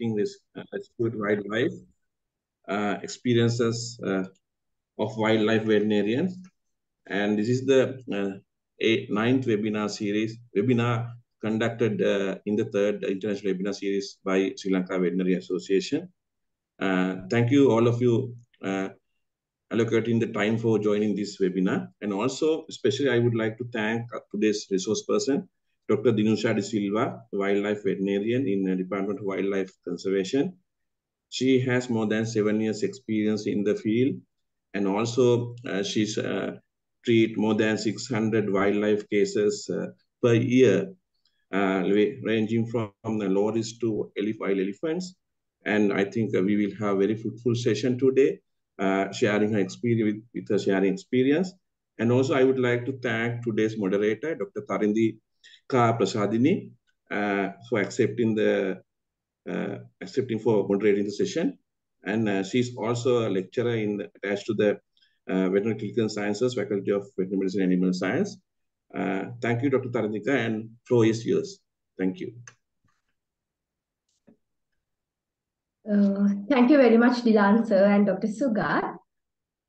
this uh, rescued wildlife, uh, experiences uh, of wildlife veterinarians. And this is the uh, eight, ninth webinar series, webinar conducted in the third international webinar series by Sri Lanka Veterinary Association. Thank you all of you allocating the time for joining this webinar. And also, especially I would like to thank today's resource person, Dr. Dinusha De Silva, wildlife veterinarian in the Department of Wildlife Conservation. She has more than seven years experience in the field and also uh, she's uh, treat more than 600 wildlife cases uh, per year, uh, ranging from the loris to wild elephants. And I think we will have very fruitful session today, uh, sharing her experience with, with her sharing experience. And also I would like to thank today's moderator, Dr. Tarindi Ka Prasadini, uh, for accepting the uh, accepting for moderating the session. And uh, she's also a lecturer in attached to the Veterinary Clinical Sciences, Faculty of Veterinary Medicine and Animal Science. Thank you, Dr. Tarindika, and floor is yours. Thank you. Uh, thank you very much, Dilan sir and Dr. Sugat.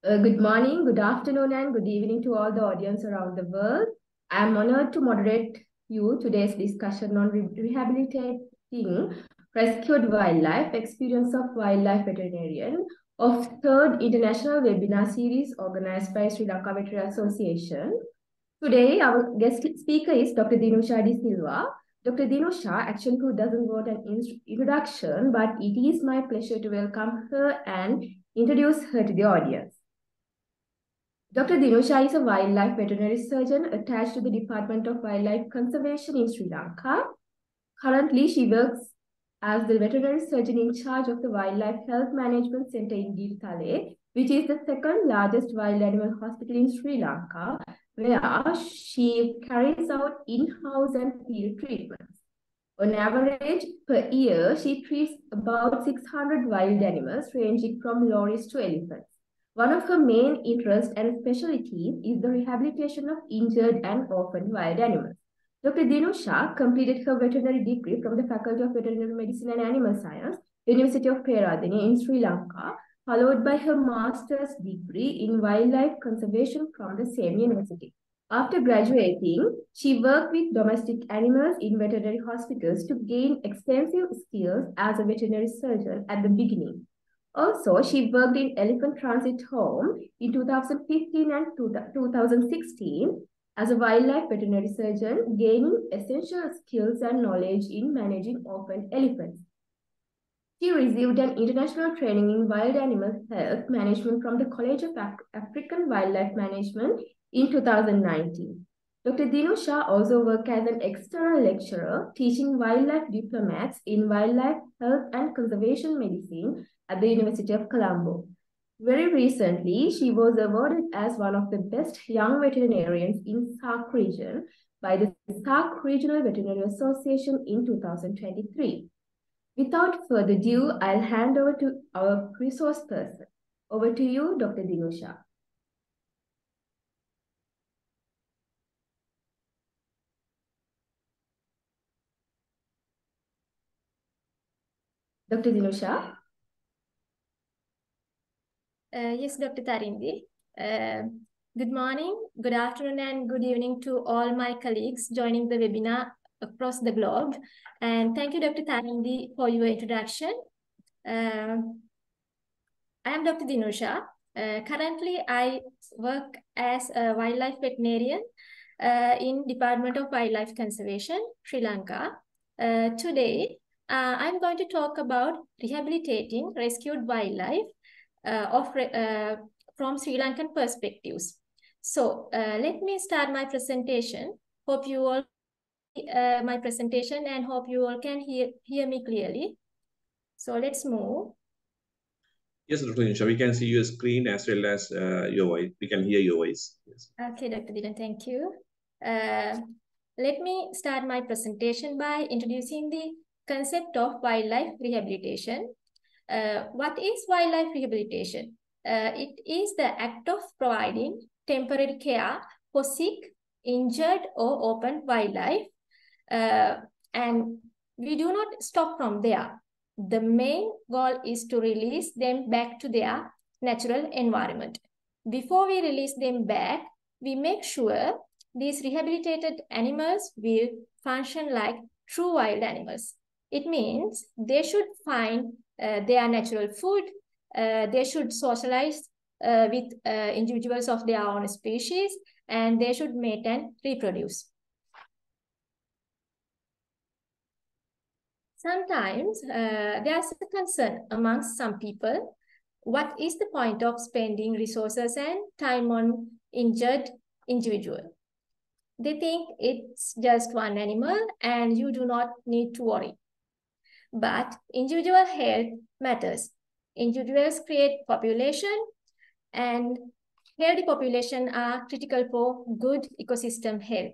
Uh, good morning, good afternoon, and good evening to all the audience around the world. I am honored to moderate you today's discussion on re rehabilitating rescued wildlife, experience of wildlife veterinarian of third international webinar series organized by Sri Lanka Veterinary Association. Today, our guest speaker is Dr. Dinusha De Silva. Dr. Dinusha, actually who doesn't want an introduction, but it is my pleasure to welcome her and introduce her to the audience. Dr. Dinusha is a wildlife veterinary surgeon attached to the Department of Wildlife Conservation in Sri Lanka. Currently, she works as the veterinary surgeon in charge of the Wildlife Health Management Center in Giritale, which is the second largest wild animal hospital in Sri Lanka, where she carries out in-house and field treatments. On average, per year, she treats about 600 wild animals ranging from lorries to elephants. One of her main interests and specialties is the rehabilitation of injured and orphaned wild animals. Dr. Dinusha completed her veterinary degree from the Faculty of Veterinary Medicine and Animal Science, University of Peradeniya in Sri Lanka, followed by her master's degree in wildlife conservation from the same university. After graduating, she worked with domestic animals in veterinary hospitals to gain extensive skills as a veterinary surgeon at the beginning. Also, she worked in Elephant Transit Home in 2015 and 2016 as a wildlife veterinary surgeon, gaining essential skills and knowledge in managing orphan elephants. She received an international training in wild animal health management from the College of Af African Wildlife Management in 2019. Dr. Dinusha also worked as an external lecturer teaching wildlife diplomats in wildlife health and conservation medicine at the University of Colombo. Very recently, she was awarded as one of the best young veterinarians in SAARC region by the SAARC Regional Veterinary Association in 2023. Without further ado, I'll hand over to our resource person. Over to you, Dr. Dinusha. Dr. Dinusha? Uh, yes, Dr. Tarindi. Uh, good morning, good afternoon, and good evening to all my colleagues joining the webinar across the globe. And thank you, Dr. Tarindi, for your introduction. Uh, I am Dr. Dinusha. Uh, currently, I work as a wildlife veterinarian uh, in Department of Wildlife Conservation, Sri Lanka. Uh, I'm going to talk about rehabilitating rescued wildlife uh, of uh, from Sri Lankan perspectives. So uh, let me start my presentation. Hope you all my presentation and hope you all can hear, hear me clearly. So let's move. Yes, Dr. Nisha, we can see your screen as well as uh, your voice. We can hear your voice. Yes. Okay, Dr. Dilan, thank you. Uh, let me start my presentation by introducing the concept of wildlife rehabilitation. Uh, what is wildlife rehabilitation? Uh, it is the act of providing temporary care for sick, injured, or open wildlife. Uh, and we do not stop from there. The main goal is to release them back to their natural environment. Before we release them back, we make sure these rehabilitated animals will function like true wild animals. It means they should find uh, their natural food, uh, they should socialize uh, with uh, individuals of their own species, and they should mate and reproduce. Sometimes uh, there's a concern amongst some people. What is the point of spending resources and time on injured individual? They think it's just one animal and you do not need to worry. But individual health matters. Individuals create population and healthy population are critical for good ecosystem health.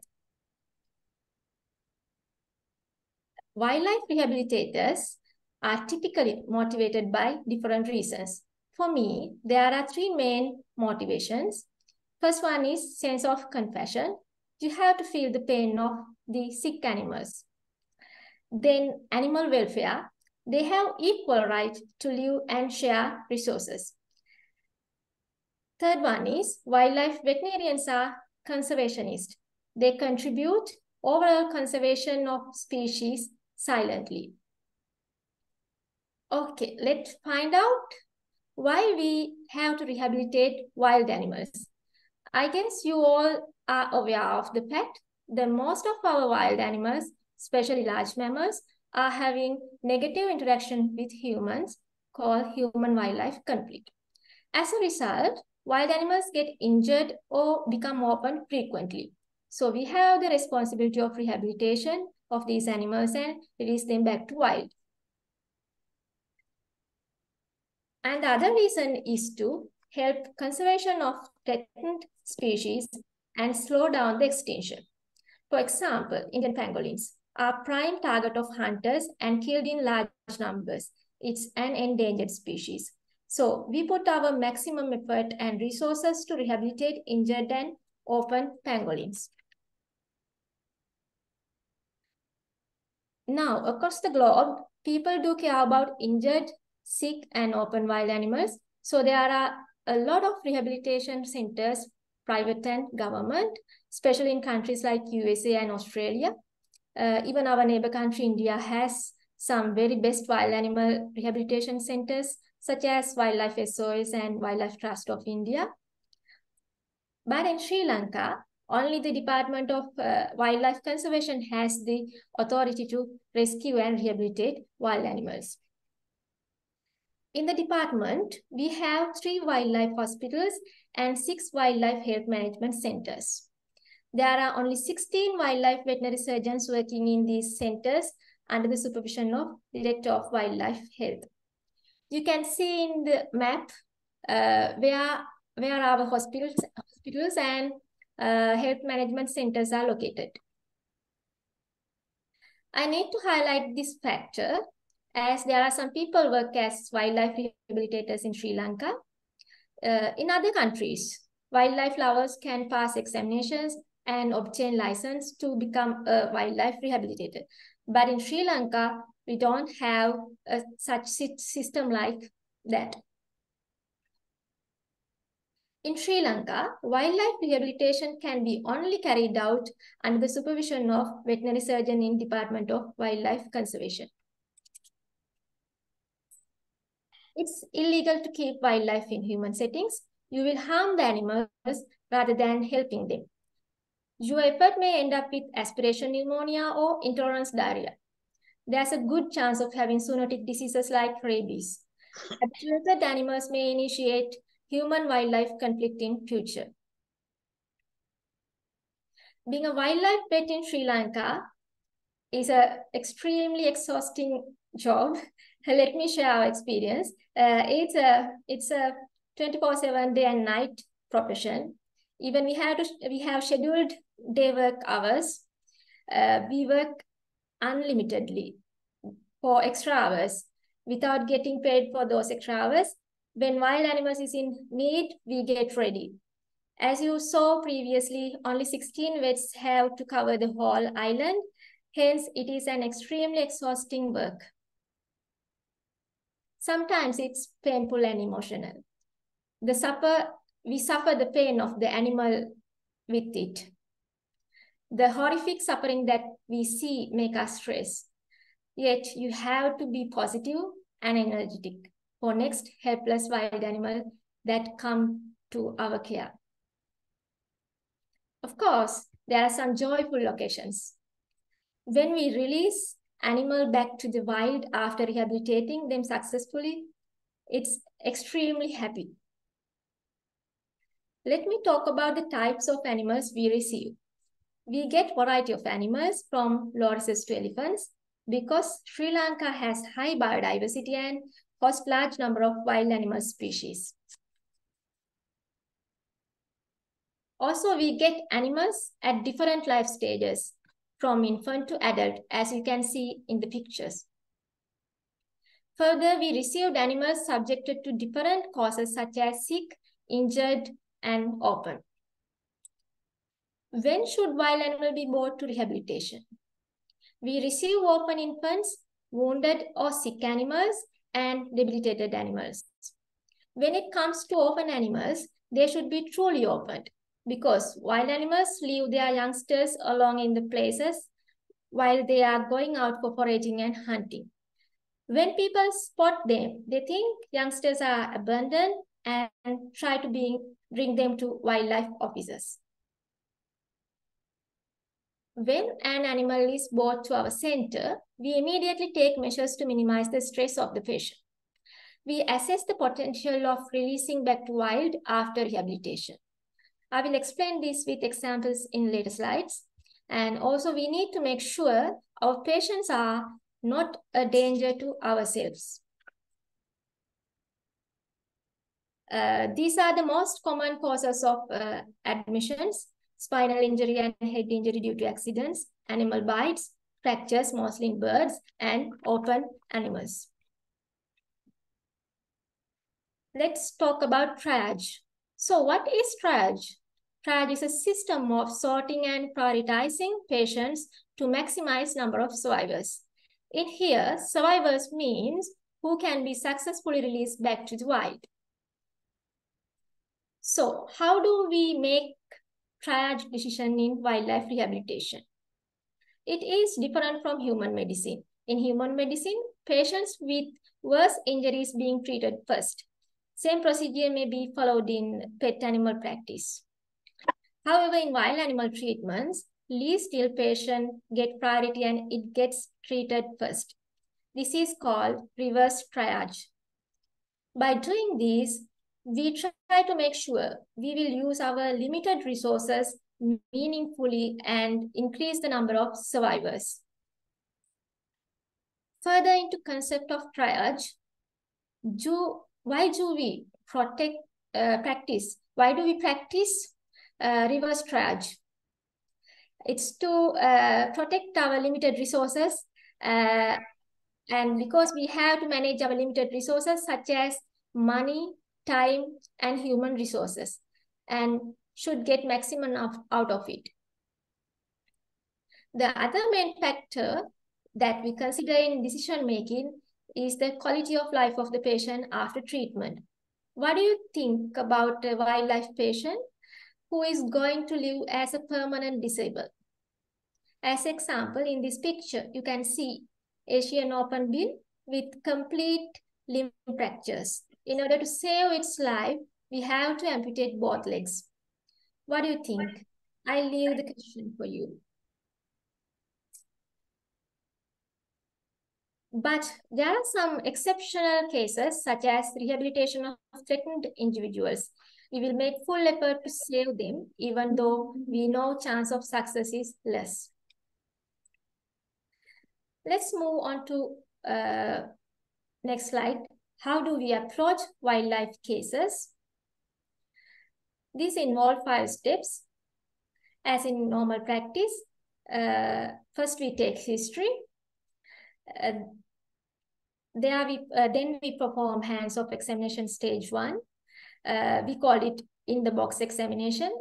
Wildlife rehabilitators are typically motivated by different reasons. For me, there are three main motivations. First one is sense of compassion. You have to feel the pain of the sick animals. Then animal welfare. They have equal right to live and share resources. Third one is wildlife veterinarians are conservationists. They contribute overall conservation of species silently. Okay, let's find out why we have to rehabilitate wild animals. I guess you all are aware of the fact that most of our wild animals, especially large mammals, are having negative interaction with humans called human-wildlife conflict. As a result, wild animals get injured or become orphaned frequently. So we have the responsibility of rehabilitation of these animals and release them back to wild. And the other reason is to help conservation of threatened species and slow down the extinction. For example, Indian pangolins are prime target of hunters and killed in large numbers. It's an endangered species. So we put our maximum effort and resources to rehabilitate injured and orphan pangolins. Now, across the globe, people do care about injured, sick, and orphan wild animals. So there are a lot of rehabilitation centers, private and government, especially in countries like USA and Australia. Uh, even our neighbor country, India, has some very best wild animal rehabilitation centers, such as Wildlife SOS and Wildlife Trust of India. But in Sri Lanka, only the Department of uh, Wildlife Conservation has the authority to rescue and rehabilitate wild animals. In the department, we have three wildlife hospitals and six wildlife health management centers. There are only 16 wildlife veterinary surgeons working in these centers under the supervision of Director of Wildlife Health. You can see in the map uh, where, where our hospitals, hospitals and uh, health management centers are located. I need to highlight this factor as there are some people work as wildlife rehabilitators in Sri Lanka. Uh, in other countries, wildlife lovers can pass examinations and obtain license to become a wildlife rehabilitator. But in Sri Lanka, we don't have a, such system like that. In Sri Lanka, wildlife rehabilitation can be only carried out under the supervision of veterinary surgeon in Department of Wildlife Conservation. It's illegal to keep wildlife in human settings. You will harm the animals rather than helping them. Effort may end up with aspiration pneumonia or intolerance diarrhea. There's a good chance of having zoonotic diseases like rabies. Habituated animals may initiate human-wildlife conflict in future. Being a wildlife vet in Sri Lanka is an extremely exhausting job. Let me share our experience. Uh, it's a it's a 24/7 day and night profession. Even we have to we have scheduled day work hours. Uh, we work unlimitedly for extra hours without getting paid for those extra hours when wild animals is in need, we get ready. As you saw previously, only 16 vets have to cover the whole island. Hence, it is an extremely exhausting work. Sometimes it's painful and emotional. The suffer, we suffer the pain of the animal with it. The horrific suffering that we see make us stress. Yet you have to be positive and energetic for next helpless wild animal that come to our care. Of course, there are some joyful occasions. When we release animal back to the wild after rehabilitating them successfully, it's extremely happy. Let me talk about the types of animals we receive. We get variety of animals from lorises to elephants because Sri Lanka has high biodiversity and hosts large number of wild animal species. Also, we get animals at different life stages, from infant to adult, as you can see in the pictures. Further, we received animals subjected to different causes such as sick, injured, and open. When should wild animal be brought to rehabilitation? We receive orphan infants, wounded or sick animals, and debilitated animals. When it comes to orphan animals, they should be truly orphaned because wild animals leave their youngsters along in the places while they are going out for foraging and hunting. When people spot them, they think youngsters are abandoned and try to bring, them to wildlife officers. When an animal is brought to our center, we immediately take measures to minimize the stress of the patient. We assess the potential of releasing back to wild after rehabilitation. I will explain this with examples in later slides. And also we need to make sure our patients are not a danger to ourselves. Uh, these are the most common causes of uh, admissions, spinal injury and head injury due to accidents, animal bites, fractures, mostly in birds, and orphan animals. Let's talk about triage. So what is triage? Triage is a system of sorting and prioritizing patients to maximize number of survivors. In here, survivors means who can be successfully released back to the wild. So how do we make triage decision in wildlife rehabilitation? It is different from human medicine. In human medicine, patients with worse injuries being treated first. Same procedure may be followed in pet animal practice. However, in wild animal treatments, least ill patient get priority and it gets treated first. This is called reverse triage. By doing this, we try to make sure we will use our limited resources meaningfully and increase the number of survivors. Further into concept of triage, do, why do we protect, uh, practice? Why do we practice uh, reverse triage? It's to uh, protect our limited resources uh, and because we have to manage our limited resources such as money, time, and human resources, and should get maximum of, out of it. The other main factor that we consider in decision making is the quality of life of the patient after treatment. What do you think about a wildlife patient who is going to live as a permanent disabled? As example, in this picture, you can see Asian open bill with complete limb fractures. In order to save its life, we have to amputate both legs. What do you think? I leave the question for you. But there are some exceptional cases such as rehabilitation of threatened individuals. We will make full effort to save them even though we know chance of success is less. Let's move on to uh, next slide. How do we approach wildlife cases? These involve five steps. As in normal practice, uh, first we take history. Uh, there we, uh, then we perform hands-off examination stage one. Uh, we call it in the box examination.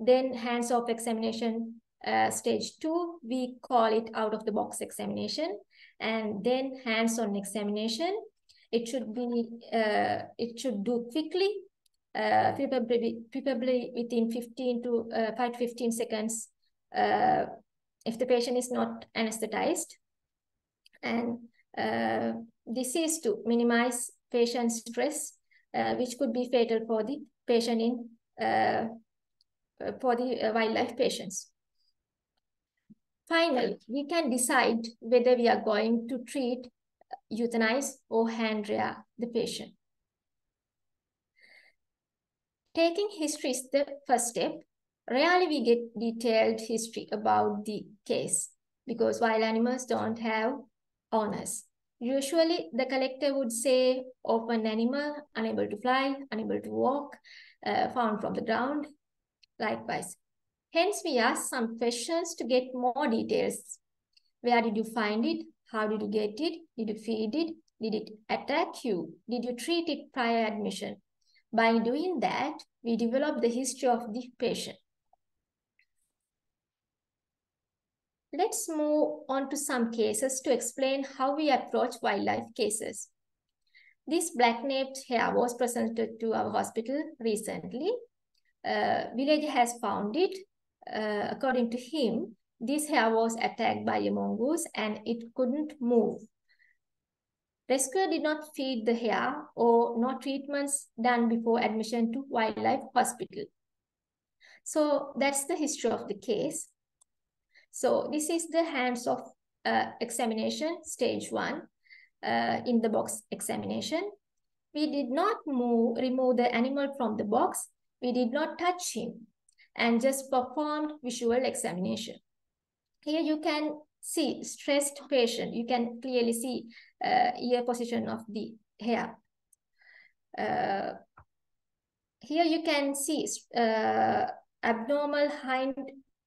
Then hands-off examination uh, stage two, we call it out of the box examination. And then hands-on examination. It should be, uh, it should do quickly, uh, preferably, preferably within 15 to uh, 5 to 15 seconds uh, if the patient is not anesthetized. And uh, this is to minimize patient stress, uh, which could be fatal for the patient in uh, for the wildlife patients. Finally, we can decide whether we are going to treat, euthanize, or hand rear the patient. Taking history is the first step. Rarely we get detailed history about the case because wild animals don't have owners. Usually the collector would say orphan animal, unable to fly, unable to walk, uh, found from the ground, likewise. Hence, we ask some questions to get more details. Where did you find it? How did you get it? Did you feed it? Did it attack you? Did you treat it prior admission? By doing that, we develop the history of the patient. Let's move on to some cases to explain how we approach wildlife cases. This black-naped hare was presented to our hospital recently. Uh, village has found it uh, according to him, this hare was attacked by a mongoose and it couldn't move. Rescuer did not feed the hare or no treatments done before admission to wildlife hospital. So that's the history of the case. So this is the hands of uh, examination, stage one, uh, in the box examination. We did not move, remove the animal from the box. We did not touch him and just performed visual examination. Here you can see stressed patient. You can clearly see uh, ear position of the hare. Uh, here you can see uh, abnormal hind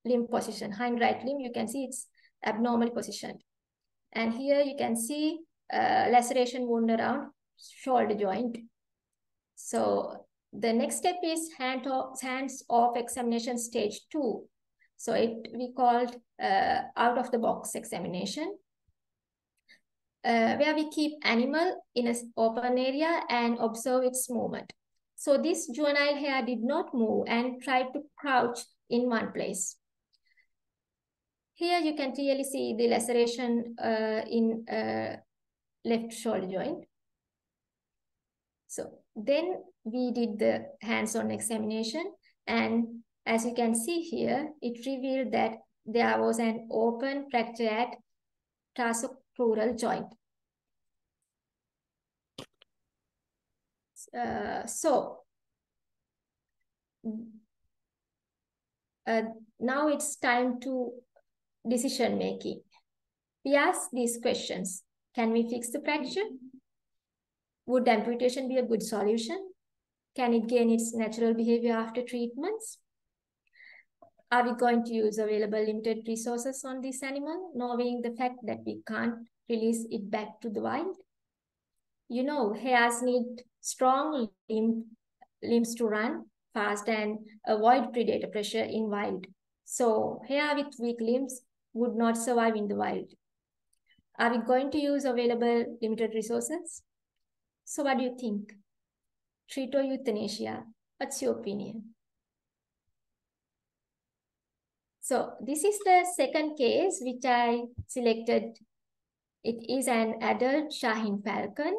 limb position, hind right limb, you can see it's abnormal positioned. And here you can see uh, laceration wound around shoulder joint. So the next step is hand off, hands off examination stage two. So it we called uh, out of the box examination, uh, where we keep animal in an open area and observe its movement. So this juvenile hare did not move and tried to crouch in one place. Here you can clearly see the laceration uh, in uh, left shoulder joint. So then we did the hands-on examination and as you can see here, it revealed that there was an open fracture at tarsocrural joint. Uh, so, uh, now it's time to decision making. We ask these questions. Can we fix the fracture? Would amputation be a good solution? Can it gain its natural behavior after treatments? Are we going to use available limited resources on this animal, knowing the fact that we can't release it back to the wild? You know, hares need strong limb, limbs to run fast and avoid predator pressure in wild. So hare with weak limbs would not survive in the wild. Are we going to use available limited resources? So what do you think? treat or euthanasia. What's your opinion? So this is the second case which I selected. It is an adult Shaheen falcon.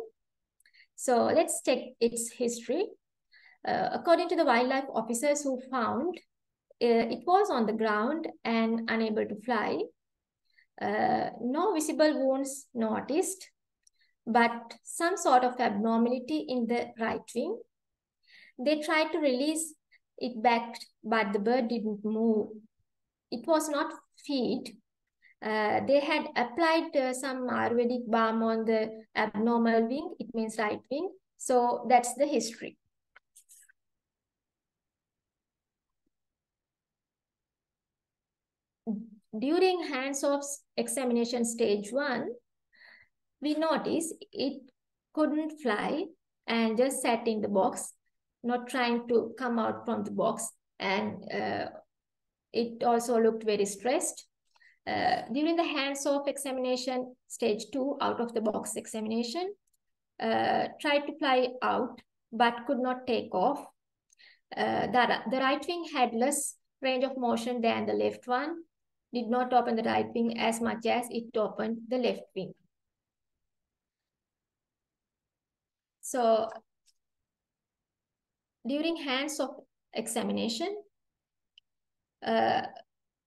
So let's check its history. Uh, according to the wildlife officers who found, uh, it was on the ground and unable to fly. Uh, no visible wounds noticed but some sort of abnormality in the right wing. They tried to release it back, but the bird didn't move. It was not feed. Uh, they had applied uh, some Ayurvedic balm on the abnormal wing, it means right wing. So that's the history. During hands-off examination stage one, we noticed it couldn't fly and just sat in the box, not trying to come out from the box. And uh, it also looked very stressed. Uh, during the hands-off examination, stage two, out of the box examination, uh, tried to fly out but could not take off. Uh, the, the right wing had less range of motion than the left one, did not open the right wing as much as it opened the left wing. So during hands-off examination,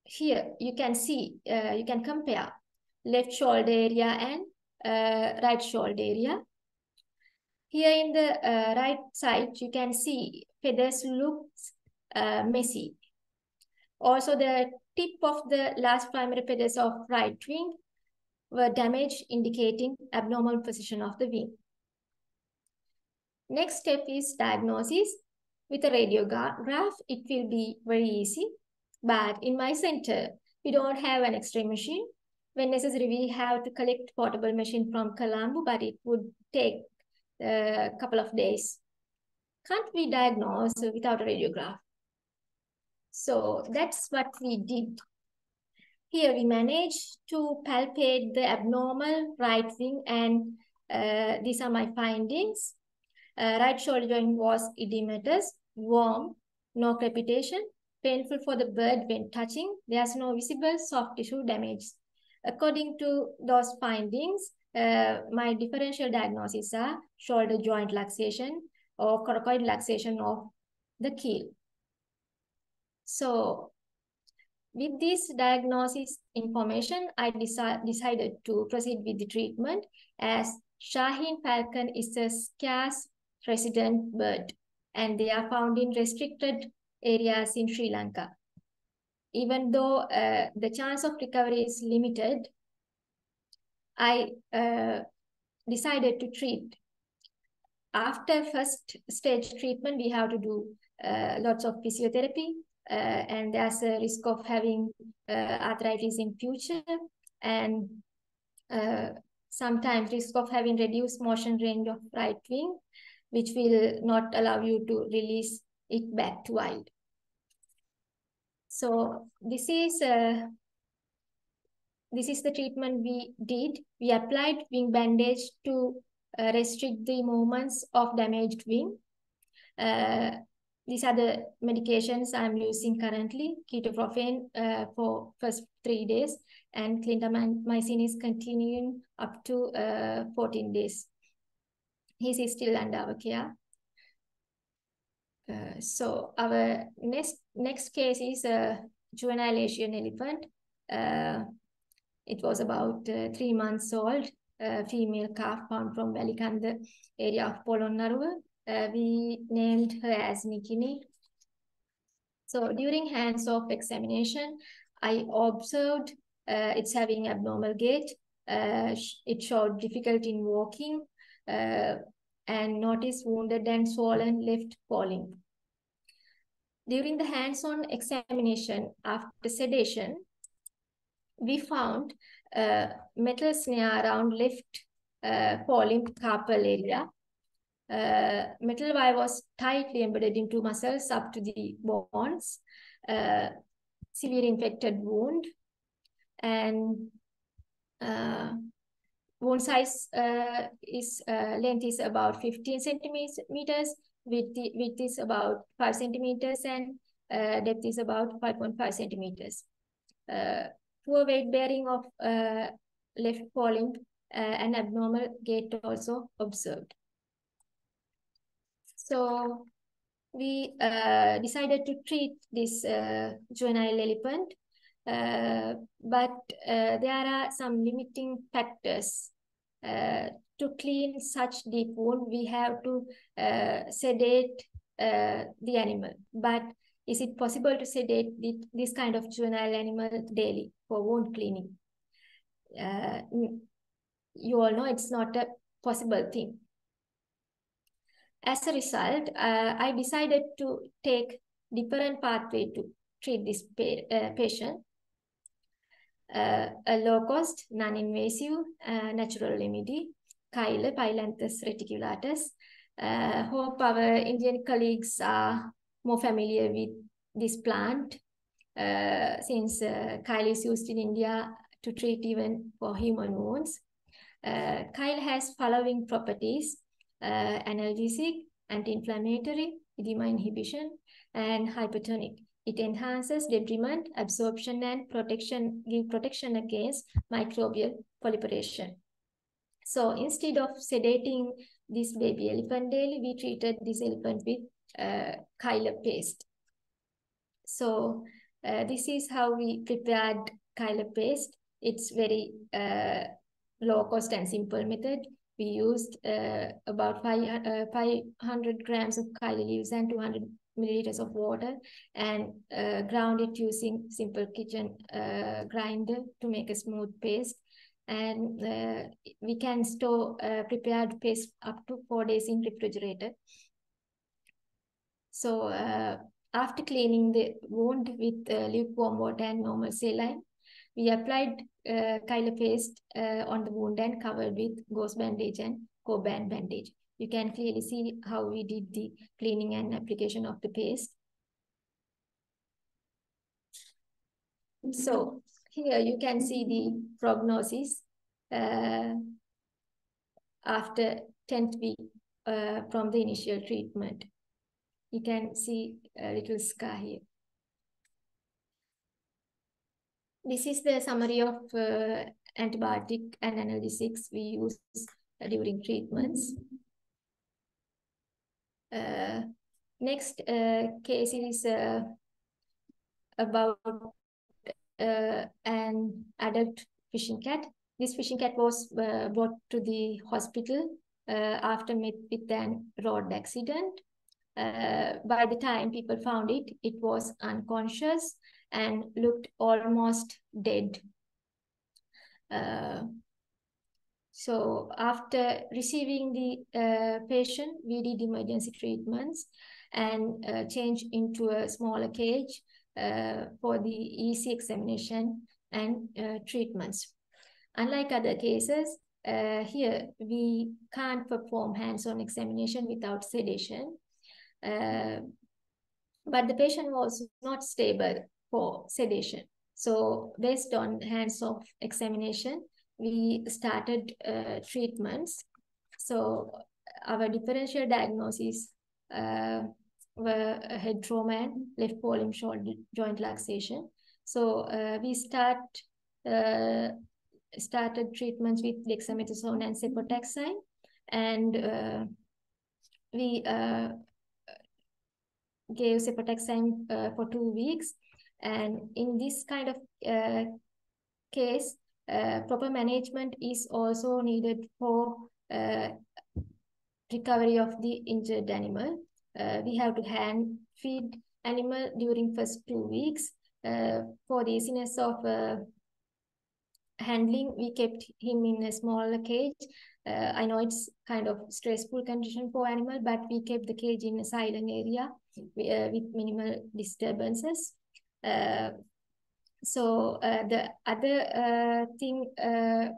here you can see, uh, you can compare left shoulder area and uh, right shoulder area. Here in the uh, right side, you can see feathers look uh, messy. Also, the tip of the last primary feathers of right wing were damaged, indicating abnormal position of the wing. Next step is diagnosis. With a radiograph, it will be very easy. But in my center, we don't have an X-ray machine. When necessary, we have to collect portable machine from Colombo, but it would take a couple of days. Can't we diagnose without a radiograph? So that's what we did. Here we managed to palpate the abnormal right wing and uh, these are my findings. Uh, right shoulder joint was edematous, warm, no crepitation, painful for the bird when touching. There's no visible soft tissue damage. According to those findings, uh, my differential diagnosis are shoulder joint luxation or coracoid luxation of the keel. So with this diagnosis information, I deci decided to proceed with the treatment as Shaheen falcon is a scarce resident bird and they are found in restricted areas in Sri Lanka. Even though uh, the chance of recovery is limited, I uh, decided to treat. After first stage treatment, we have to do uh, lots of physiotherapy, uh, and there's a risk of having uh, arthritis in future, and uh, sometimes risk of having reduced motion range of right wing, which will not allow you to release it back to wild. So this is uh, this is the treatment we did. We applied wing bandage to uh, restrict the movements of damaged wing. Uh, these are the medications I'm using currently, ketoprofen uh, for first three days, and clindamycin is continuing up to uh, 14 days. He's still under our care. Uh, so our next next case is a juvenile Asian elephant. Uh, it was about uh, three months old, female calf found from Welikanda area of Polonnaruwa. Uh, we named her as Nikini. So during hands-off examination, I observed uh, it's having abnormal gait. It showed difficulty in walking and noticed wounded and swollen left forelimb. During the hands-on examination after sedation, we found metal snare around left uh, forelimb carpal area. Uh, metal wire was tightly embedded into muscles up to the bones. Uh, severe infected wound and uh, wound size uh, is uh, length is about 15 centimeters width, width is about 5 centimeters and uh, depth is about 5.5 centimeters. Uh, poor weight bearing of uh, left forelimb uh, and abnormal gait also observed. So we decided to treat this juvenile elephant uh, but uh, there are some limiting factors. Uh, to clean such deep wound, we have to uh, sedate uh, the animal. But is it possible to sedate the, this kind of juvenile animal daily for wound cleaning? you all know it's not a possible thing. As a result, I decided to take different pathway to treat this pa patient a low-cost, non-invasive, uh, natural remedy, Kaila Phyllanthus reticulatus. Uh, hope our Indian colleagues are more familiar with this plant uh, since uh, is used in India to treat even for human wounds. Uh, Kaila has following properties, uh, analgesic, anti-inflammatory, edema inhibition, and hypertonic. It enhances debridement, absorption, and protection, give protection against microbial proliferation. So instead of sedating this baby elephant daily, we treated this elephant with uh, paste. So uh, this is how we prepared Kaila paste. It's very uh, low cost and simple method. We used uh, about five, uh, 500 grams of Kaila leaves and 200 milliliters of water and uh, ground it using simple kitchen uh, grinder to make a smooth paste. And uh, we can store uh, prepared paste up to four days in refrigerator. So uh, after cleaning the wound with uh, lukewarm water and normal saline, we applied uh, Kaila paste on the wound and covered with gauze bandage and Coban bandage. You can clearly see how we did the cleaning and application of the paste. So here you can see the prognosis uh, after 10th week uh, from the initial treatment. You can see a little scar here. This is the summary of uh, antibiotic and analgesics we use during treatments. Uh, next uh, case is uh, about uh, an adult fishing cat. This fishing cat was brought to the hospital after met with an road accident. Uh, by the time people found it, it was unconscious and looked almost dead. Uh, so after receiving the uh, patient, we did emergency treatments and uh, changed into a smaller cage uh, for the EC examination and uh, treatments. Unlike other cases, uh, here we can't perform hands-on examination without sedation. Uh, but the patient was not stable for sedation. So based on hands-off examination, we started uh, treatments. So our differential diagnosis uh, were head trauma and left polar shoulder joint luxation. So uh, we start uh, started treatments with dexamethasone and cefotaxime, and uh, we uh, gave cefotaxime for two weeks. And in this kind of case, uh, proper management is also needed for uh, recovery of the injured animal. Uh, we have to hand feed animal during first two weeks. for the easiness of handling, we kept him in a smaller cage. Uh, I know it's kind of stressful condition for animal, but we kept the cage in a silent area uh, with minimal disturbances. Uh, so uh, the other uh, thing, uh,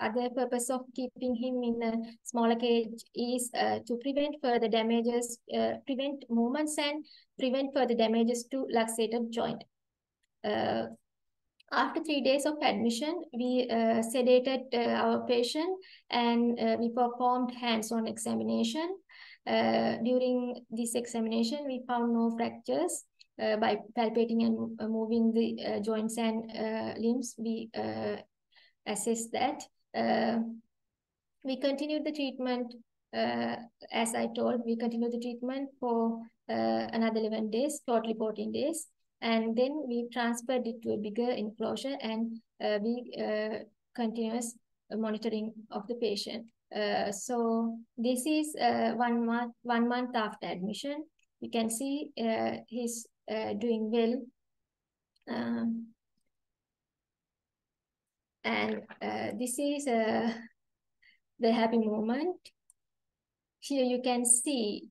other purpose of keeping him in a smaller cage is uh, to prevent further damages, uh, prevent movements and prevent further damages to luxated joint. Uh, after three days of admission, we sedated our patient and we performed hands-on examination. during this examination, we found no fractures uh, by palpating and uh, moving the uh, joints and limbs, we assess that. we continued the treatment, as I told, we continued the treatment for another 11 days, totally 14 days. And then we transferred it to a bigger enclosure and we continuous monitoring of the patient. Uh, so this is uh, one month one month after admission. You can see uh, his uh, doing well. Um, and uh, this is uh, the happy moment. Here you can see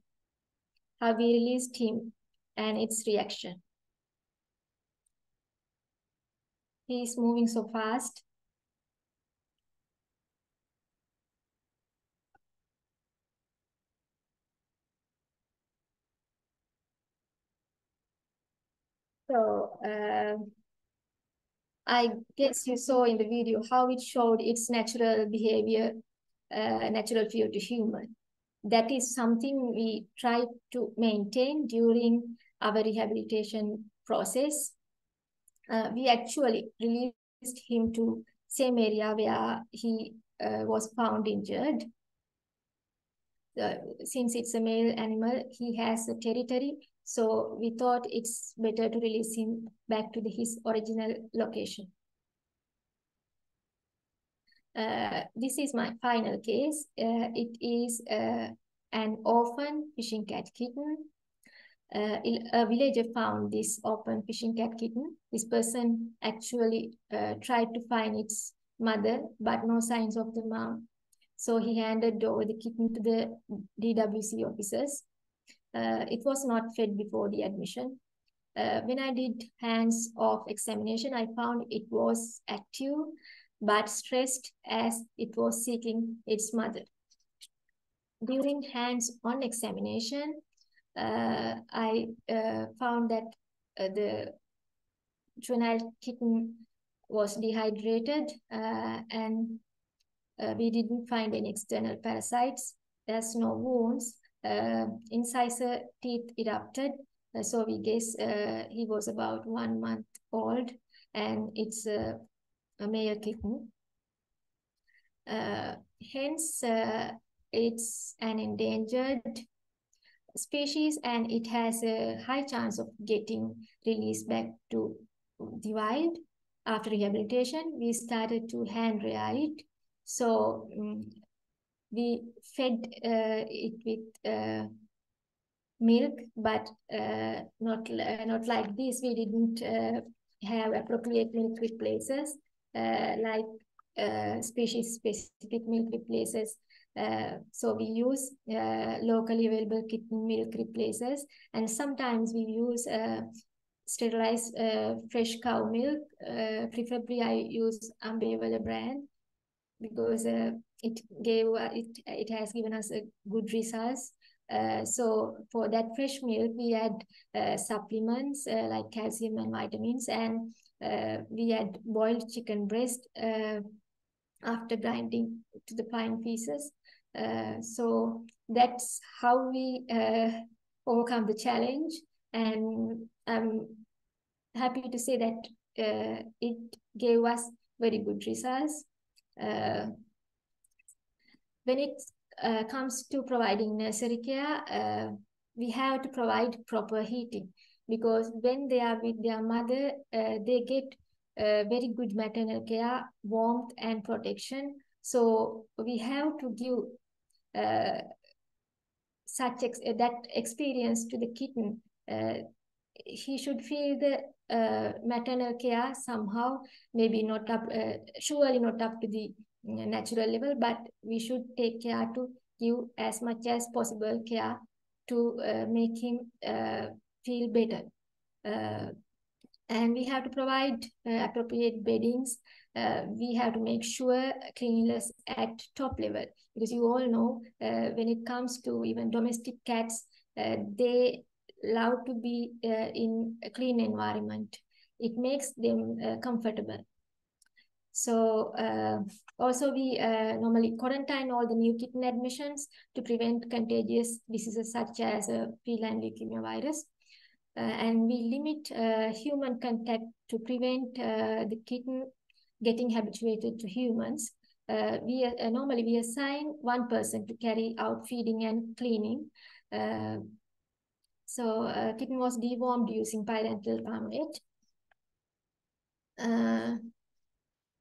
how we released him and its reaction. He's moving so fast. So uh, I guess you saw in the video how it showed its natural behavior, uh, natural fear to human. That is something we try to maintain during our rehabilitation process. Uh, we actually released him to same area where he uh, was found injured. Uh, since it's a male animal, he has a territory so we thought it's better to release him back to the, his original location. Uh, this is my final case. Uh, it is uh, an orphan fishing cat kitten. Uh, a villager found this orphan fishing cat kitten. This person actually uh, tried to find its mother, but no signs of the mom. So he handed over the kitten to the DWC officers uh, it was not fed before the admission. Uh, when I did hands-off examination, I found it was active but stressed as it was seeking its mother. During hands-on examination, uh, I uh, found that uh, the juvenile kitten was dehydrated uh, and we didn't find any external parasites. There's no wounds incisor teeth erupted. Uh, so we guess uh, he was about one month old and it's a, a male kitten. Uh, hence, uh, it's an endangered species and it has a high chance of getting released back to the wild. After rehabilitation, we started to hand rear it. So um, we fed uh, it with uh, milk, but uh, not not like this. We didn't have appropriate milk replacers like species-specific milk replacers. Uh, so we use uh, locally available kitten milk replacers, and sometimes we use uh, sterilized fresh cow milk. preferably, I use Ambewela brand because it gave uh, it it has given us a good results. Uh, so for that fresh milk, we add uh, supplements uh, like calcium and vitamins, and uh, we add boiled chicken breast uh, after grinding to the fine pieces. so that's how we overcome the challenge, and I'm happy to say that it gave us very good results when it uh, comes to providing nursery care, uh, we have to provide proper heating because when they are with their mother, uh, they get uh, very good maternal care, warmth and protection. So we have to give uh, such ex that experience to the kitten. Uh, he should feel the maternal care somehow, maybe not up, surely not up to the natural level, but we should take care to give as much as possible care to uh, make him uh, feel better. Uh, and we have to provide uh, appropriate beddings. Uh, we have to make sure cleanliness at top level because you all know uh, when it comes to even domestic cats, they love to be in a clean environment. It makes them comfortable. So uh, also we uh, normally quarantine all the new kitten admissions to prevent contagious diseases such as uh, feline leukemia virus. Uh, and we limit uh, human contact to prevent uh, the kitten getting habituated to humans. we normally we assign one person to carry out feeding and cleaning. So kitten was dewormed using pyrantel pamoate.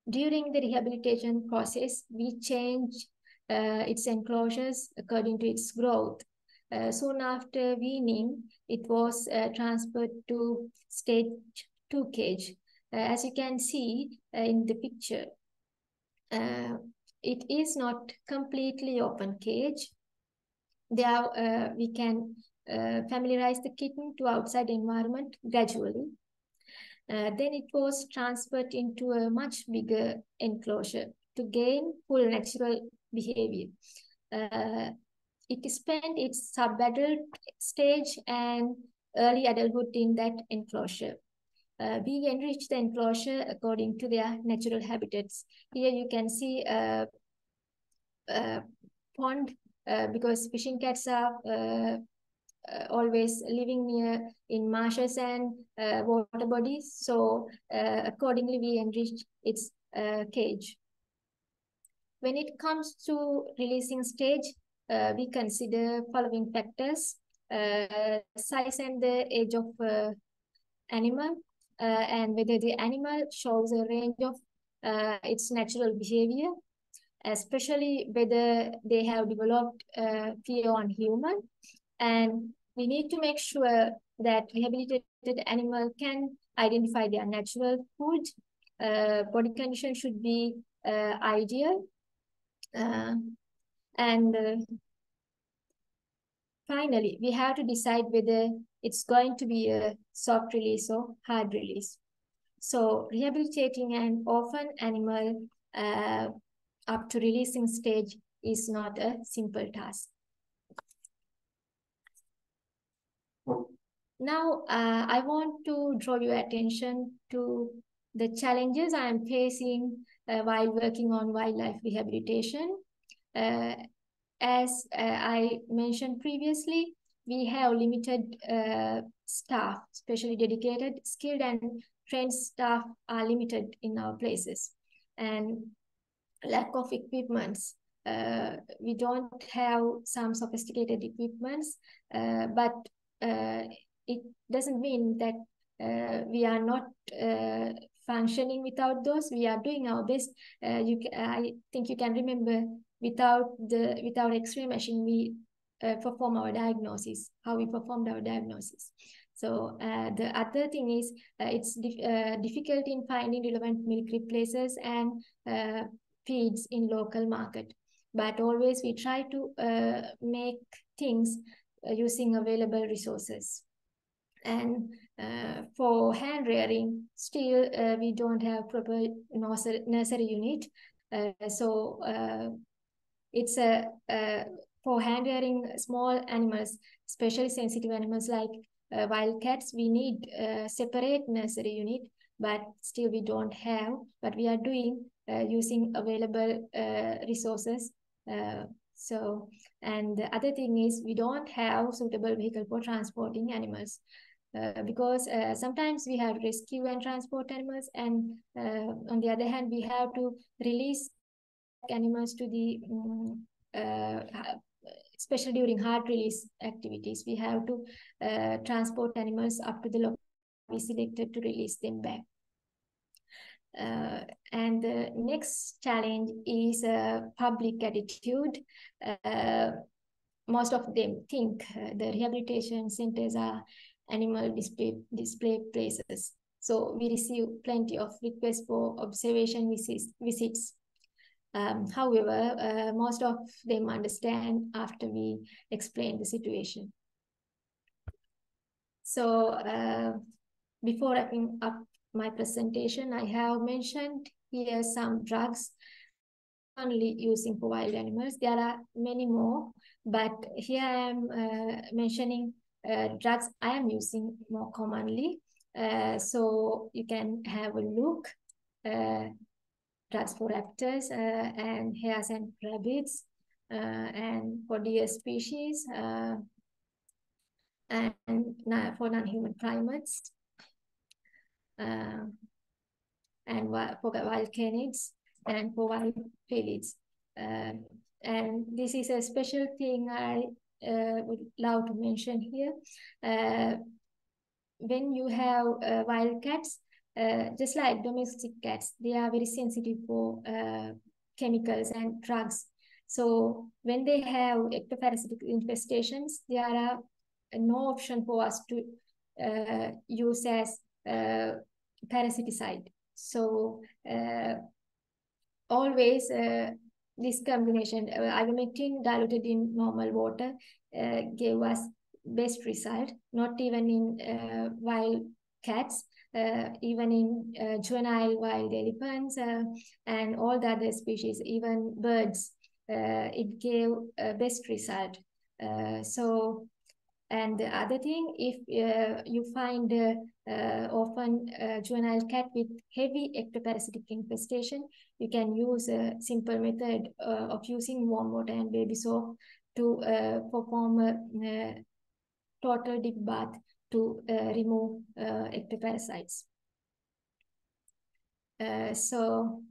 During the rehabilitation process, we change uh, its enclosures according to its growth. Uh, soon after weaning, it was uh, transferred to stage 2 cage. Uh, as you can see uh, in the picture, uh, it is not completely open cage. There we can familiarize the kitten to outside environment gradually. Uh, then it was transferred into a much bigger enclosure to gain full natural behavior. Uh, it spent its sub-adult stage and early adulthood in that enclosure. uh, we enrich the enclosure according to their natural habitats. Here you can see a, a pond uh, because fishing cats are uh, uh, always living near in marshes and uh, water bodies. So uh, accordingly, we enrich its cage. When it comes to releasing stage, we consider following factors. size and the age of animal, and whether the animal shows a range of its natural behavior, especially whether they have developed uh, fear on human and we need to make sure that rehabilitated animal can identify their natural food. Uh, body condition should be uh, ideal. Uh, and uh, finally, we have to decide whether it's going to be a soft release or hard release. So rehabilitating an orphan animal uh, up to releasing stage is not a simple task. Now, uh, I want to draw your attention to the challenges I am facing uh, while working on wildlife rehabilitation. Uh, as uh, I mentioned previously, we have limited uh, staff, especially dedicated, skilled and trained staff are limited in our places. And lack of equipments. Uh, we don't have some sophisticated equipments, but it doesn't mean that uh, we are not uh, functioning without those. We are doing our best. Uh, you, I think you can remember without the without X-ray machine, we uh, perform our diagnosis. How we performed our diagnosis. So uh, the other thing is uh, it's dif difficult in finding relevant milk replacers and feeds in local market. But always we try to make things using available resources. And uh, for hand rearing, still uh, we don't have proper nursery, nursery unit. Uh, so uh, it's a uh, for hand rearing small animals, especially sensitive animals like uh, wild cats, we need a separate nursery unit, but still we don't have. But we are doing using available resources. So, and the other thing is we don't have suitable vehicle for transporting animals. Uh, because uh, sometimes we have rescue and transport animals and uh, on the other hand we have to release animals to the um, especially during hard release activities we have to transport animals up to the location we selected to release them back uh, and the next challenge is uh, public attitude. Uh, most of them think the rehabilitation centers are animal display, display places. So we receive plenty of requests for observation visits. visits. Um, however, uh, most of them understand after we explain the situation. So uh, before wrapping up my presentation, I have mentioned here some drugs only using for wild animals. There are many more, but here I am uh, mentioning uh, drugs I am using more commonly. Uh, so you can have a look. Uh, drugs for raptors and hares and rabbits and for deer species and for non-human primates uh, and for wild canids and for wild felids. Uh, and this is a special thing I uh, would love to mention here. Uh, when you have uh, wild cats, just like domestic cats, they are very sensitive for chemicals and drugs. So when they have ectoparasitic infestations, there are no option for us to uh, use as uh, parasiticide. So uh, always this combination, uh, ivermectin diluted in normal water, uh, gave us best result, not even in uh, wild cats, uh, even in uh, juvenile wild elephants uh, and all the other species, even birds, it gave best result. so And the other thing, if uh, you find uh, often juvenile cat with heavy ectoparasitic infestation, you can use a simple method of using warm water and baby soap to perform a total deep bath to remove ectoparasites. Uh, so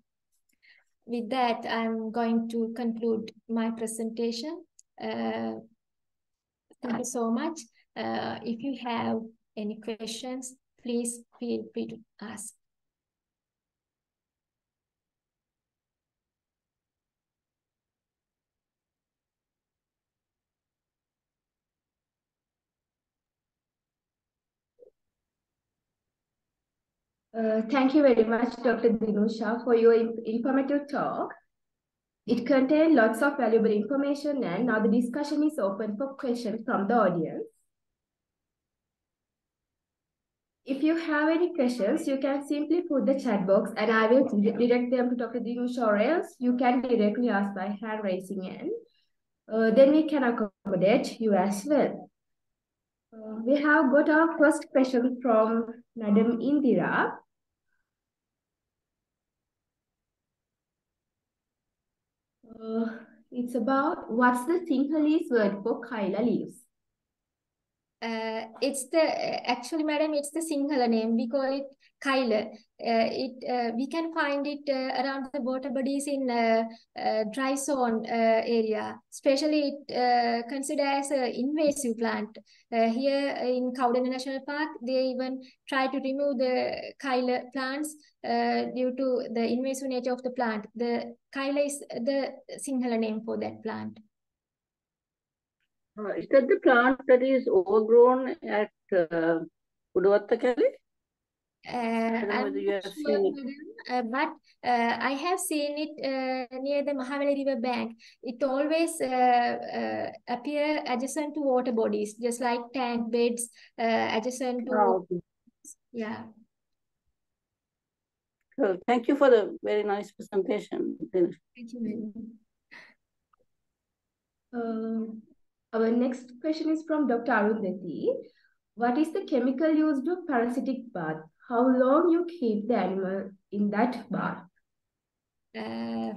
with that, I'm going to conclude my presentation. Uh, thank you so much. Uh, if you have any questions, please feel free to ask. Uh, thank you very much, Dr. Dinusha, for your informative talk. It contained lots of valuable information and now the discussion is open for questions from the audience. If you have any questions, you can simply put the chat box and I will direct them to Dr. Dinusha or else you can directly ask by hand raising hand. Uh, then we can accommodate you as well. Uh, we have got our first question from Madam Indira. Uh, it's about what's the Sinhalese word for Kaila leaves? Uh, it's the actually, madam, it's the Sinhala name. We call it Kaila. Uh, it uh, we can find it uh, around the water bodies in uh, uh, dry zone area. Especially, it considered as an invasive plant. here in Cowdenna National Park, they even try to remove the Kaila plants due to the invasive nature of the plant. The Kaila is the Sinhala name for that plant. Uh, is that the plant that is overgrown at uh, Udawatta uh, I'm sure, uh, but uh, I have seen it uh, near the Mahaweli River bank. It always uh, uh, appear adjacent to water bodies, just like tank beds adjacent to. Oh, okay. Yeah. So thank you for the very nice presentation. Thank you. Our next question is from Dr. Arundhati. What is the chemical used to parasitic bath? how long you keep the animal in that bath? Uh,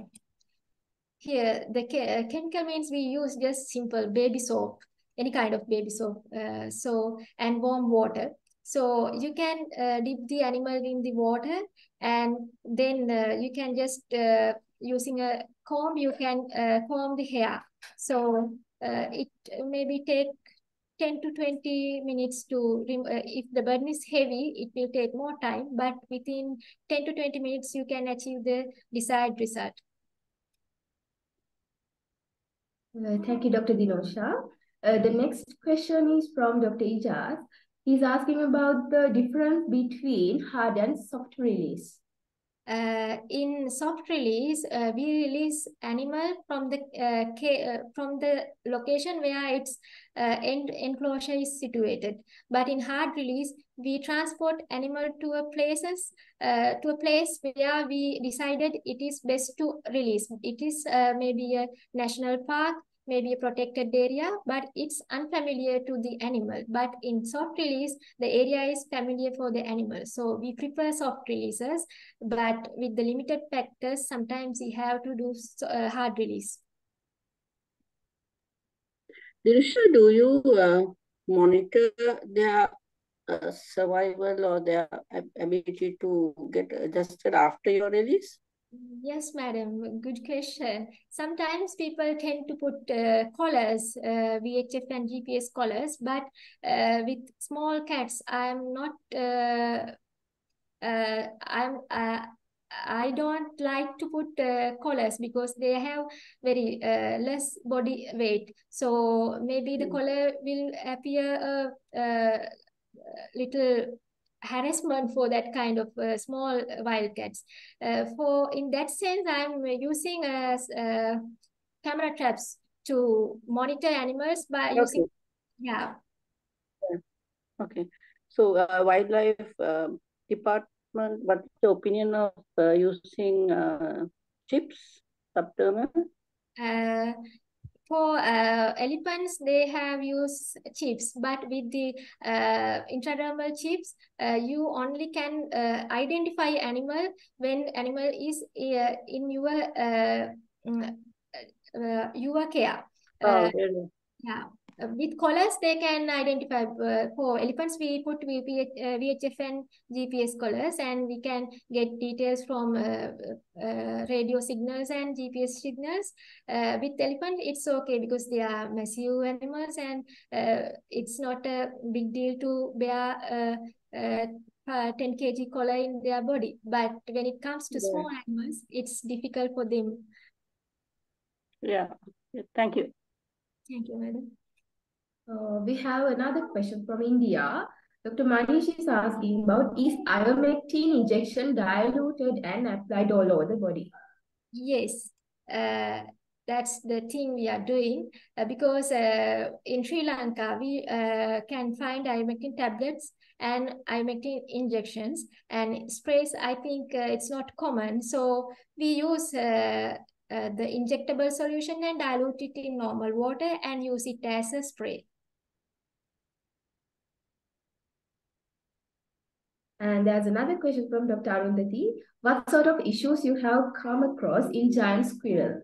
here, the uh, chemical means we use just simple baby soap, any kind of baby soap, uh, so and warm water. So you can uh, dip the animal in the water and then uh, you can just, uh, using a comb, you can comb the hair. So it maybe take 10 to 20 minutes to, uh, if the burden is heavy, it will take more time, but within 10 to 20 minutes, you can achieve the desired result. Uh, thank you, Dr. Dinusha. Uh, the next question is from Dr. Ijaz. He's asking about the difference between hard and soft release uh, in soft release, uh, we release animal from the uh, uh from the location where its uh, enclosure is situated. But in hard release, we transport animal to a places uh, to a place where we decided it is best to release. It is maybe a national park maybe a protected area, but it's unfamiliar to the animal. But in soft release, the area is familiar for the animal. So we prefer soft releases, but with the limited factors, sometimes we have to do uh, hard release. Dinusha, do you uh, monitor their uh, survival or their ability to get adjusted after your release? Yes, madam. Good question. Sometimes people tend to put uh, collars, uh, VHF and GPS collars, but uh, with small cats, I'm not. Uh, uh, I'm. Uh, I don't like to put collars because they have very less body weight. So maybe the hmm. collar will appear a little harassment for that kind of uh, small wildcats. Uh, for in that sense, I'm using as uh, camera traps to monitor animals by okay. using yeah. Okay, so uh, wildlife um, department, what's the opinion of uh, using uh, chips subdermal? For uh, elephants, they have used chips, but with the uh, intradermal chips, uh, you only can uh, identify animal when animal is uh, in your uh, mm, uh, your care. Oh, really? yeah. With collars, they can identify. Uh, for elephants, we put VPH, uh, VHF and GPS collars, and we can get details from uh, uh, radio signals and GPS signals. Uh, with elephant, it's okay because they are massive animals, and uh, it's not a big deal to bear uh, uh, uh, 10 kg collar in their body. But when it comes to Yeah. small animals, it's difficult for them. Yeah. Yeah, Thank you. Thank you, madam. Uh, we have another question from India. Dr. Manish is asking about is ivermectin injection diluted and applied all over the body? Yes, uh, that's the thing we are doing uh, because uh, in Sri Lanka we uh, can find ivermectin tablets and ivermectin injections and sprays. I think uh, it's not common, so we use uh, the injectable solution and dilute it in normal water and use it as a spray. And there's another question from Dr. Arundhati. What sort of issues you have come across in giant squirrel?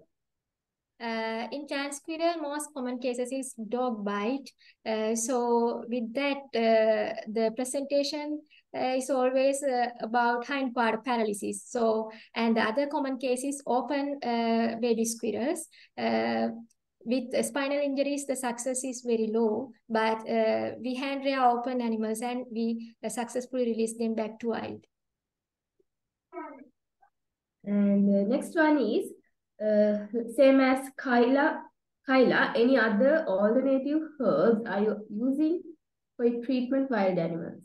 Uh, in giant squirrel, most common cases is dog bite. Uh, so with that, uh, the presentation uh, is always uh, about hind part paralysis. So, and the other common case is open uh, baby squirrels. Uh, with uh, spinal injuries, the success is very low, but uh, we hand rear open animals and we uh, successfully release them back to wild. And the next one is uh, same as Kaila. Kaila, any other alternative herbs are you using for treatment wild animals?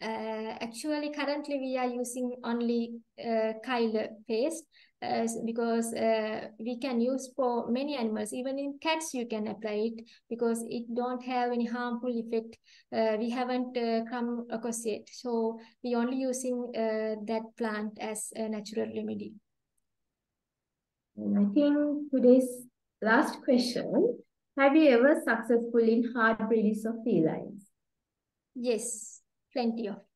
Uh, actually, currently we are using only uh, Kaila paste because uh, we can use for many animals. Even in cats, you can apply it because it don't have any harmful effect. Uh, we haven't uh, come across yet, so we only using uh, that plant as a natural remedy. And I think today's last question, have you ever successful in hard release of felines? Yes, plenty of.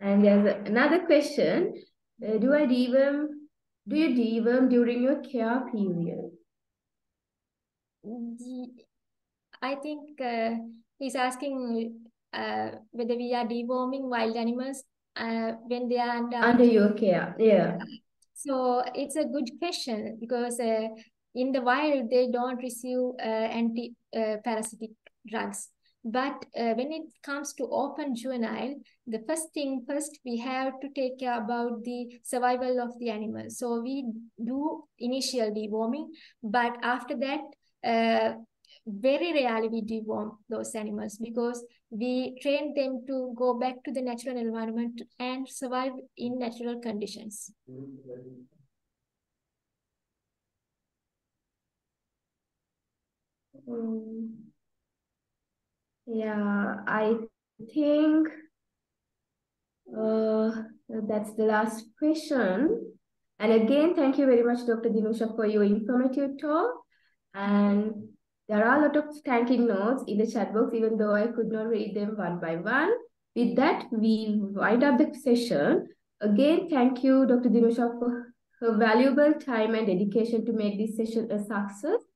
And there's another question, uh, do I deworm, do you deworm during your care period? I think uh, he's asking uh, whether we are deworming wild animals uh, when they are under Under your care, yeah. So it's a good question because uh, in the wild they don't receive uh, anti-parasitic drugs. But uh, when it comes to open juvenile, the first thing first we have to take care about the survival of the animal. So we do initial deworming, but after that, uh, very rarely we deworm those animals because we train them to go back to the natural environment and survive in natural conditions. Mm. Yeah, I think uh, that's the last question. And again, thank you very much, Dr. Dinusha, for your informative talk. And there are a lot of thanking notes in the chat box, even though I could not read them one by one. With that, we wind up the session. Again, thank you, Dr. Dinusha, for her valuable time and dedication to make this session a success.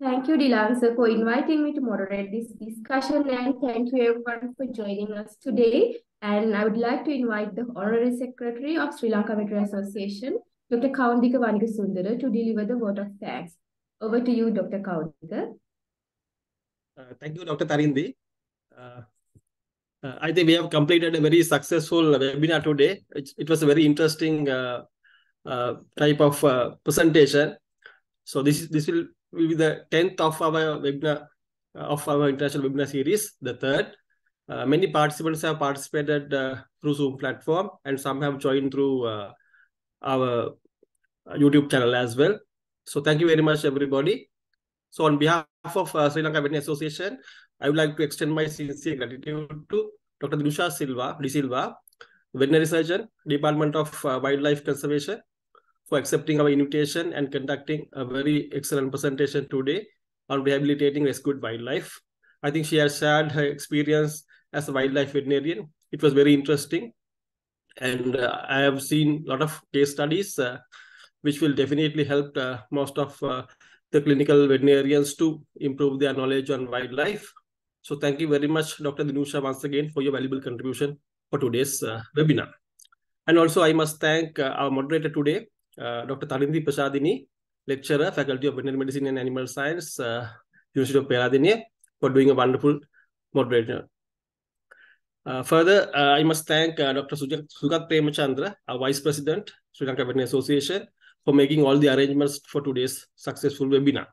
Thank you, Dilan for inviting me to moderate this discussion, and thank you everyone for joining us today. And I would like to invite the Honorary Secretary of Sri Lanka Veterinary Association, Dr. Kaundika Vanigasundara, to deliver the vote of thanks. Over to you, Dr. Kaundika. Uh, thank you, Dr. Tarindi. Uh, uh, I think we have completed a very successful webinar today. It, it was a very interesting uh, uh, type of uh, presentation. So this this will, will be the 10th of our webinar of our international webinar series, the third. Uh, many participants have participated uh, through Zoom platform and some have joined through uh, our YouTube channel as well. So thank you very much, everybody. So on behalf of uh, Sri Lanka Veterinary Association, I would like to extend my sincere gratitude to Dr. Dinusha Silva, De Silva, veterinary surgeon, Department of uh, Wildlife Conservation, for accepting our invitation and conducting a very excellent presentation today on rehabilitating rescued wildlife. I think she has shared her experience as a wildlife veterinarian. It was very interesting. And uh, I have seen a lot of case studies, uh, which will definitely help uh, most of uh, the clinical veterinarians to improve their knowledge on wildlife. So thank you very much, Dr. Dinusha, once again for your valuable contribution for today's uh, webinar. And also I must thank uh, our moderator today, uh, Dr. Tarindhi Prasadini, lecturer, Faculty of Veterinary Medicine and Animal Science, uh, University of Peradeniya, for doing a wonderful moderator. Uh, further, uh, I must thank uh, Dr. Sugat Premachandra, our Vice President, Sri Lanka Veterinary Association, for making all the arrangements for today's successful webinar.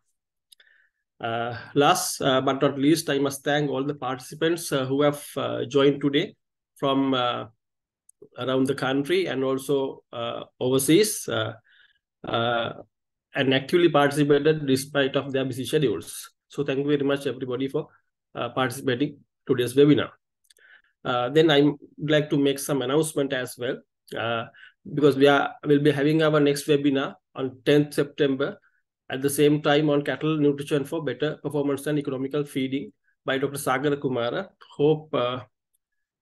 Last but not least, I must thank all the participants who have joined today from around the country and also overseas and actively participated despite of their busy schedules. So thank you very much everybody for participating today's webinar. Uh, then I would like to make some announcement as well, uh, because we are will be having our next webinar on 10th September at the same time on cattle nutrition for better performance and economical feeding by Dr. Sagar Kumara. Hope uh,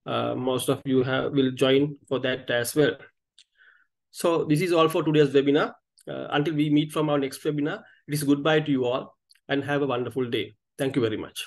uh, most of you have will join for that as well. So this is all for today's webinar. Uh, until we meet from our next webinar, it is goodbye to you all and have a wonderful day. Thank you very much.